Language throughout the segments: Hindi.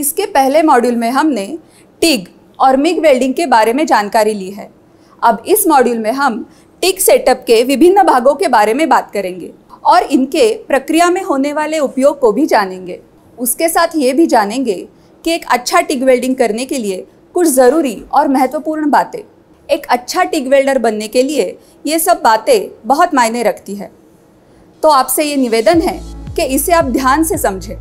इसके पहले मॉड्यूल में हमने टिग और मिग वेल्डिंग के बारे में जानकारी ली है। अब इस मॉड्यूल में हम टिग सेटअप के विभिन्न भागों के बारे में बात करेंगे और इनके प्रक्रिया में होने वाले उपयोग को भी जानेंगे। उसके साथ ये भी जानेंगे कि एक अच्छा टिग वेल्डिंग करने के लिए कुछ ज़रूरी और महत्वपूर्ण बातें। एक अच्छा टिग वेल्डर बनने के लिए ये सब बातें बहुत मायने रखती है। तो आपसे ये निवेदन है कि इसे आप ध्यान से समझें।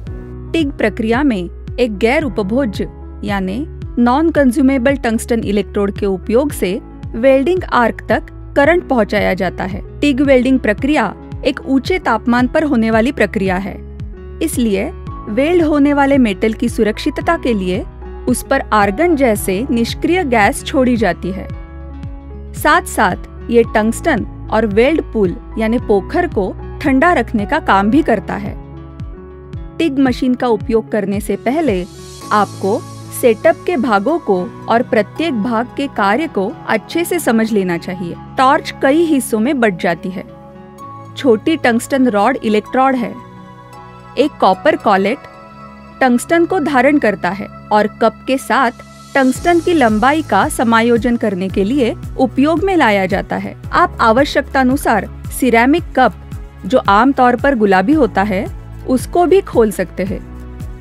टिग प्रक्रिया में एक गैर उपभोज्य, यानी नॉन कंज्यूमेबल टंगस्टन इलेक्ट्रोड के उपयोग से वेल्डिंग आर्क तक करंट पहुँचाया जाता है। टिग वेल्डिंग प्रक्रिया एक ऊँचे तापमान पर होने वाली प्रक्रिया है। इसलिए वेल्ड होने वाले मेटल की सुरक्षितता के लिए उस पर आर्गन जैसे निष्क्रिय गैस छोड़ी जाती है। साथ साथ ये टंगस्टन और वेल्ड पुल यानी पोखर को ठंडा रखने का काम भी करता है। टिग मशीन का उपयोग करने से पहले आपको सेटअप के भागों को और प्रत्येक भाग के कार्य को अच्छे से समझ लेना चाहिए। टॉर्च कई हिस्सों में बट जाती है। छोटी टंगस्टन रॉड इलेक्ट्रोड है। एक कॉपर कॉलेट टंगस्टन को धारण करता है और कप के साथ टंगस्टन की लंबाई का समायोजन करने के लिए उपयोग में लाया जाता है। आप आवश्यकतानुसार सिरेमिक कप, जो आमतौर पर गुलाबी होता है उसको भी खोल सकते हैं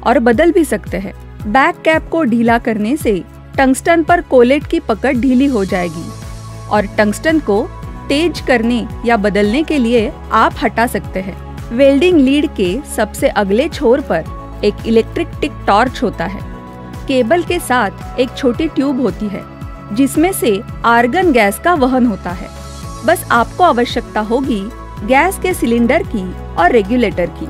और बदल भी सकते हैं। बैक कैप को ढीला करने से टंगस्टन पर कोलेट की पकड़ ढीली हो जाएगी और टंगस्टन को तेज करने या बदलने के लिए आप हटा सकते हैं। वेल्डिंग लीड के सबसे अगले छोर पर एक इलेक्ट्रिक टिक टॉर्च होता है। केबल के साथ एक छोटी ट्यूब होती है, जिसमें से आर्गन गैस का वहन होता है। बस आपको आवश्यकता होगी गैस के सिलेंडर की और रेगुलेटर की।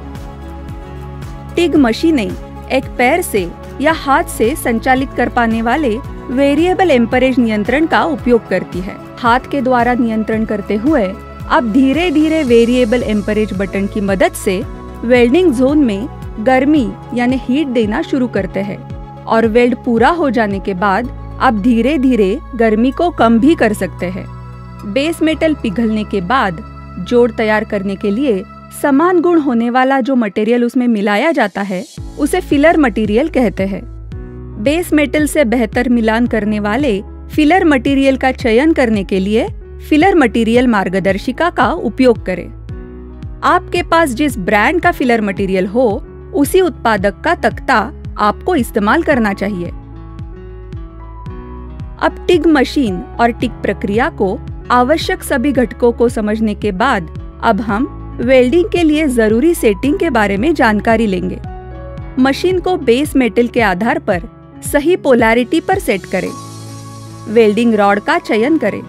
टिग मशीनें एक पैर से या हाथ से संचालित कर पाने वाले वेरिएबल एम्परेज नियंत्रण का उपयोग करती है। हाथ के द्वारा नियंत्रण करते हुए, आप धीरे धीरे वेरिएबल एम्परेज बटन की मदद से वेल्डिंग जोन में गर्मी यानी हीट देना शुरू करते हैं और वेल्ड पूरा हो जाने के बाद आप धीरे धीरे गर्मी को कम भी कर सकते हैं। बेस मेटल पिघलने के बाद जोड़ तैयार करने के लिए समान गुण होने वाला जो मटेरियल उसमें मिलाया जाता है, उसे फिलर मटेरियल कहते हैं। बेस मेटल से बेहतर मिलान करने वाले फिलर मटेरियल का चयन करने के लिए फिलर मटेरियल मार्गदर्शिका का उपयोग करें। आपके पास जिस ब्रांड का फिलर मटेरियल हो, उसी उत्पादक का तख्ता आपको इस्तेमाल करना चाहिए। अब टिग मशीन और टिग प्रक्रिया को आवश्यक सभी घटकों को समझने के बाद अब हम वेल्डिंग के लिए ज़रूरी सेटिंग के बारे में जानकारी लेंगे। मशीन को बेस मेटल के आधार पर सही पोलैरिटी पर सेट करें। वेल्डिंग रॉड का चयन करें।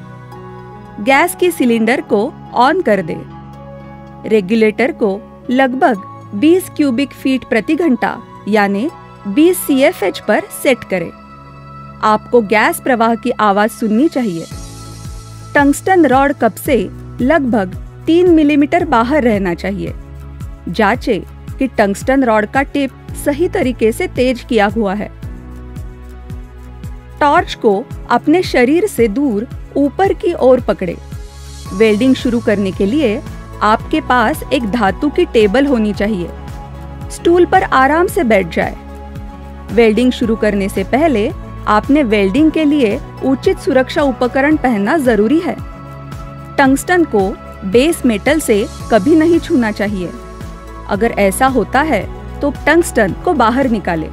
गैस की सिलेंडर को ऑन कर दें। रेगुलेटर को लगभग 20 क्यूबिक फीट प्रति घंटा, यानी 20 सी पर सेट करें। आपको गैस प्रवाह की आवाज़ सुननी चाहिए। टंगस्टन रॉड कब से लगभग तीन मिलीमीटर बाहर रहना चाहिए। जांचे कि टंगस्टन रॉड का टिप सही तरीके से तेज किया हुआ है। टॉर्च को अपने शरीर से दूर, ऊपर की ओर पकड़े। वेल्डिंग शुरू करने के लिए आपके पास एक धातु की टेबल होनी चाहिए। स्टूल पर आराम से बैठ जाए। वेल्डिंग शुरू करने से पहले आपने वेल्डिंग के लिए उचित सुरक्षा उपकरण पहनना ज़रूरी है। टंगस्टन को बेस मेटल से कभी नहीं छूना चाहिए। अगर ऐसा होता है तो टंगस्टन को बाहर निकाले।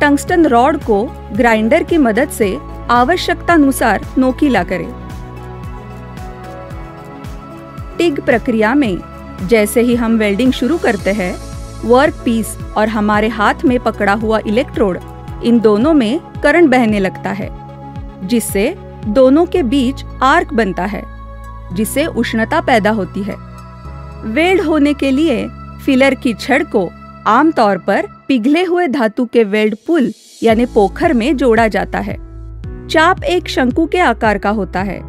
टंगस्टन रॉड को ग्राइंडर की मदद से आवश्यकतानुसार नोकीला करें। टिग प्रक्रिया में, जैसे ही हम वेल्डिंग शुरू करते हैं, वर्क पीस और हमारे हाथ में पकड़ा हुआ इलेक्ट्रोड इन दोनों में करंट बहने लगता है, जिससे दोनों के बीच आर्क बनता है। जिससे उष्णता पैदा होती है। वेल्ड होने के लिए फिलर की छड़ को आमतौर पर पिघले हुए धातु के वेल्ड पुल, यानी पोखर में जोड़ा जाता है। चाप एक शंकु के आकार का होता है,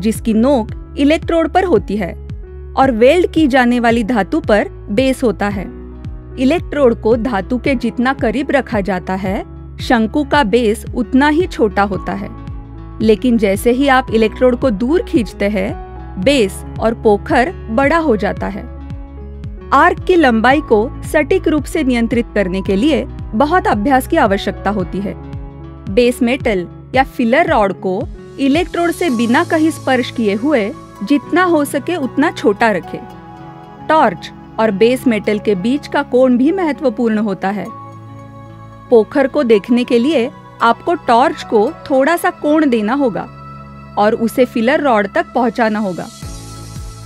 जिसकी नोक इलेक्ट्रोड पर होती है और वेल्ड की जाने वाली धातु पर बेस होता है। इलेक्ट्रोड को धातु के जितना करीब रखा जाता है, शंकु का बेस उतना ही छोटा होता है। लेकिन जैसे ही आप इलेक्ट्रोड को दूर खींचते हैं बेस और पोखर बड़ा हो जाता है। आर्क की लंबाई को सटीक रूप से नियंत्रित करने के लिए बहुत अभ्यास की आवश्यकता होती है। बेस मेटल या फिलर रॉड को इलेक्ट्रोड से बिना कहीं स्पर्श किए हुए जितना हो सके उतना छोटा रखें। टॉर्च और बेस मेटल के बीच का कोण भी महत्वपूर्ण होता है। पोखर को देखने के लिए आपको टॉर्च को थोड़ा सा कोण देना होगा। और उसे फिलर रॉड तक पहुंचाना होगा।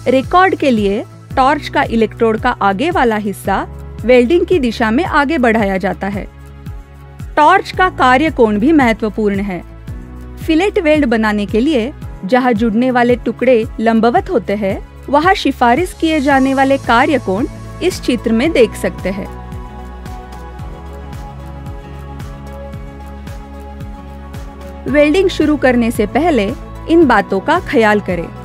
रिकॉर्ड के लिए टॉर्च का इलेक्ट्रोड का आगे वाला हिस्सा वेल्डिंग की दिशा में आगे बढ़ाया जाता है। टॉर्च का कार्य कोण भी महत्वपूर्ण है। फिलेट वेल्ड बनाने के लिए जहाँ जुड़ने वाले टुकड़े लंबवत होते हैं, वहाँ सिफारिश किए जाने वाले कार्य कोण इस चित्र में देख सकते हैं। वेल्डिंग शुरू करने से पहले इन बातों का ख्याल करें।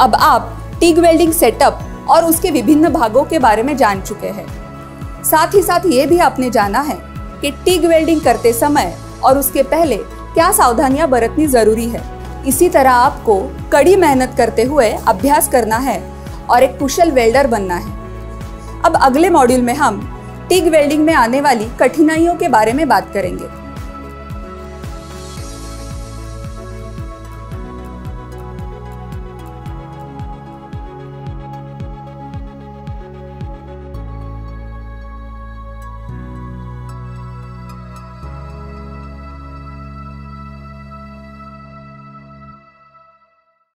अब आप टिग वेल्डिंग सेटअप और उसके विभिन्न भागों के बारे में जान चुके हैं। साथ ही साथ ये भी आपने जाना है कि टिग वेल्डिंग करते समय और उसके पहले क्या सावधानियाँ बरतनी ज़रूरी है। इसी तरह आपको कड़ी मेहनत करते हुए अभ्यास करना है और एक कुशल वेल्डर बनना है। अब अगले मॉड्यूल में हम टिग वेल्डिंग में आने वाली कठिनाइयों के बारे में बात करेंगे।